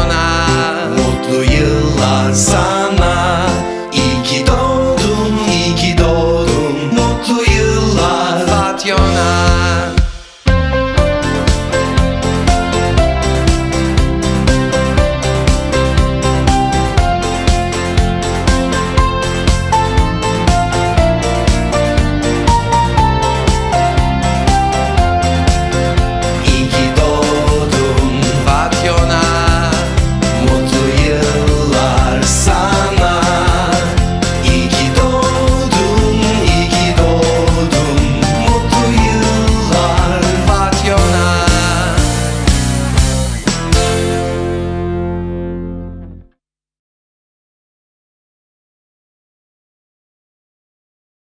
sona Mutlu yıllar sana.